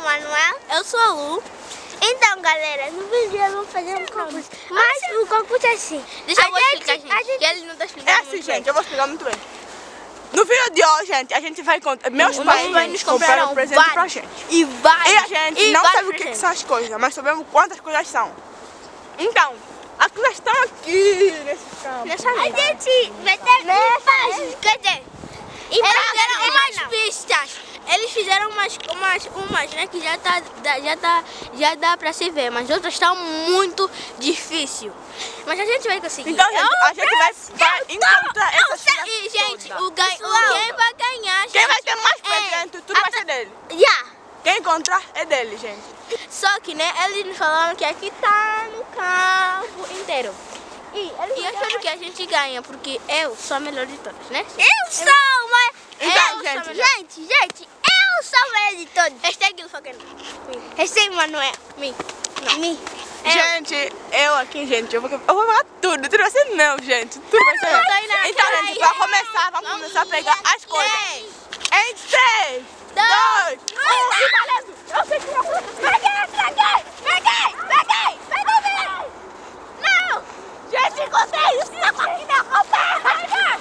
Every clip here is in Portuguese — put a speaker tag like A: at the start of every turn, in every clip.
A: o
B: Manuel.
A: Eu sou a Lu.
B: Então, galera, no vídeo eu vou
A: fazer um é concurso. Mas o concurso é assim. Deixa a eu gente,
B: explicar, gente,
A: a gente...
B: ele não tá explicando
C: É assim, gente,
B: bem.
C: eu vou explicar muito bem. No vídeo de hoje, gente, a gente vai... Meus
B: o
C: pais, vão
B: nos comprar
C: um presente
B: vários, pra
C: gente.
B: E vai
C: E a gente
B: e
C: não sabe o que, que, são as coisas, mas sabemos quantas coisas são. Então, as coisas estão aqui nesse campo.
A: A gente vai ter
B: que... umas, né, que já tá, já tá, já dá pra se ver, mas outras estão muito difícil. Mas a gente vai conseguir.
C: Então, gente,
B: Eu-
C: a gente vai, vai encontrar
B: eu
C: essas
B: sei-
C: coisas
B: E, gente, o, ganha, o quem vai ganhar,
C: Quem vai
B: gente,
C: ter mais
B: é
C: presente, tudo vai ser dele.
B: Já.
C: Quem encontrar é dele, gente.
B: Só que, né, eles nos falaram que aqui tá no campo inteiro. E, e eu espero que a gente ganha, porque eu sou a melhor de todas, né?
A: Eu sou uma...
C: Então,
B: eu
C: gente.
A: Gente, gente, eu sou a melhor de todos.
B: Hashtag Lufacan.
A: Recém, Manuel. Me.
B: Eu.
C: Gente, eu aqui, gente, eu vou, eu vou falar tudo. Tudo vai ser meu, gente. Tudo vai ser
B: não
C: Então, gente, pra começar, Vamos começar a pegar as coisas.
B: Três.
C: Em 3, 2, 1 e valendo! Eu sei que eu vou...
A: Peguei, peguei, peguei, peguei, peguei. Não.
C: Gente, encontrei isso aqui na roupa!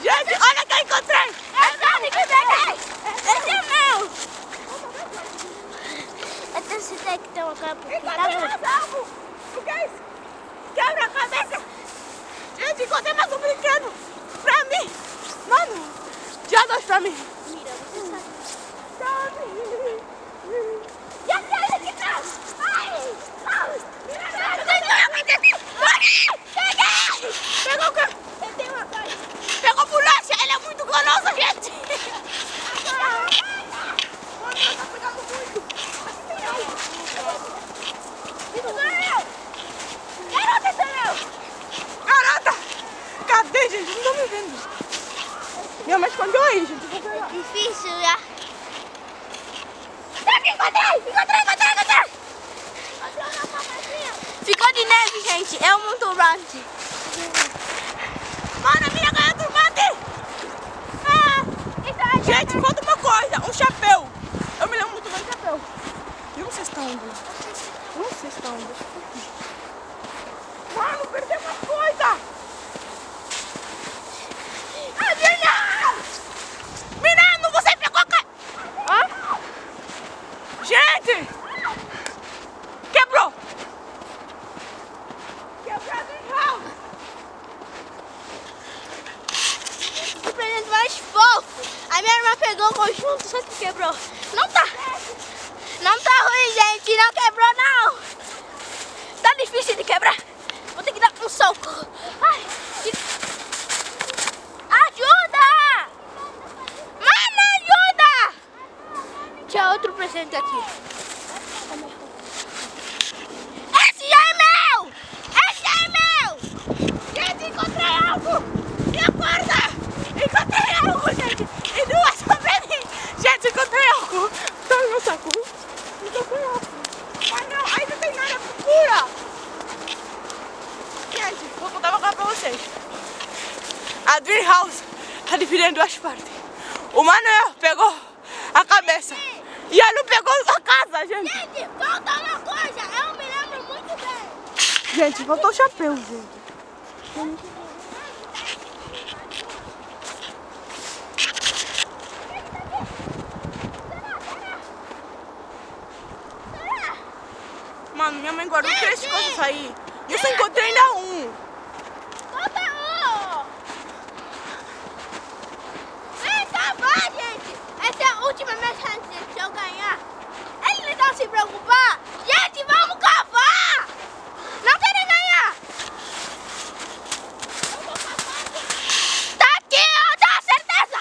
C: Gente, olha que eu encontrei!
A: É Dani que peguei. Esse é meu. Eu tenho certeza que tem uma coisa por aqui. Tá
C: Encontrei
A: vendo?
C: mais algo! O que é isso? Quebra a cabeça! Gente, encontrei mais um brinquedo! Pra mim! Mano, já dois pra mim!
A: Mira, você sabe.
C: Sabe?
A: E a coisa que tá? Ai.
C: Peguei! Pegou o quê?
A: Eu tenho uma coisa.
C: Pegou bolacha! Ele é muito goloso, gente! Mano, ela tá pegando muito!
A: Isso sou eu. Garota, sou eu.
C: Garota! Cadê, gente? Não tô me vendo. Minha mãe escondeu aí, gente.
A: Difícil, já. Aqui, encontrei, encontrei, encontrei, encontrei.
B: Ficou de neve, gente. É muito grande.
C: Mano, a minha ganhou turbante! Ah!
A: Então,
C: Gente, falta uma coisa. Um chapéu. Eu me lembro muito bem do chapéu. E um cestão. Um cestão. Deixa eu ver aqui. Mano, perdi uma coisa! Adriana! Menino, você pegou a ca... Hã? Gente! Quebrou! Quebrou a green house!
B: O presente mais fofo. A minha irmã pegou o conjunto, só que quebrou. Não tá. Não tá ruim, gente. Não quebrou, não. Tá difícil de quebrar. Vou ter que dar um soco. Ai, Ajuda! Mano, ajuda! Tinha outro presente aqui. Esse é meu! Esse é meu!
C: Gente, encontrei algo! Me acorda! Encontrei algo, gente! E duas sobre mim! Gente, encontrei algo! Tá no meu saco! Encontrei algo! Ah não, ainda tem nada, procura! Gente, vou contar uma coisa pra vocês. A Dream House tá dividida em duas partes. O Manuel pegou a cabeça e a Lu pegou a casa, gente.
A: Gente, falta uma coisa. Eu me lembro muito bem.
C: Gente, faltou o chapéu, gente. Mano, minha mãe guardou três coisas aí. E eu só encontrei ainda um.
A: Falta um. Vem acabar, gente. Essa é a última minha chance, gente. Se eu ganhar, eles não estão se preocupar. Gente, vamos cavar. Não querem ganhar. Tá aqui, eu tenho certeza.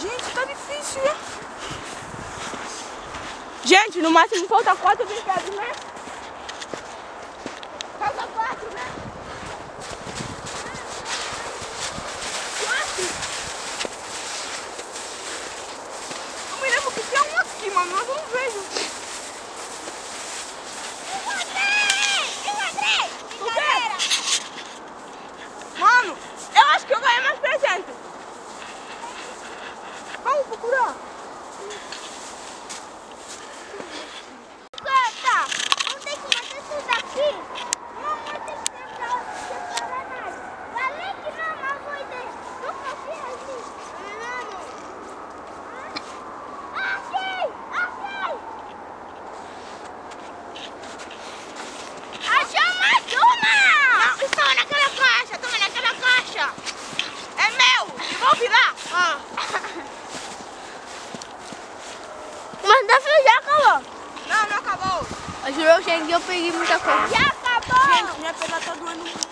C: Gente, tá difícil, né? Gente, no máximo falta quatro brinquedos, né? Falta quatro, né? Quatro? Eu me lembro que tinha um aqui, mano, mas eu não vejo.
A: Encontrei, encontrei.
C: O quê? Mano, eu acho que eu ganhei mais presente. procurar.
A: Canta! Não tem que matar isso daqui. Não, não tem que separar separar nada. Falei que não, mas vou ideia. Não confia em mim. Achei! Achei! Achou mais uma!
C: Não, estava naquela caixa, estava naquela caixa. É meu, devolve lá.
A: Ah. Mas da já acabou.
C: Não, não acabou.
A: Jurou, gente, que eu peguei muita coisa. Já acabou!
C: Gente, minha perna tá doendo muito.